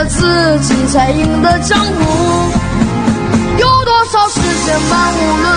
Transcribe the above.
了自己，才赢得江湖。有多少时间漫无论。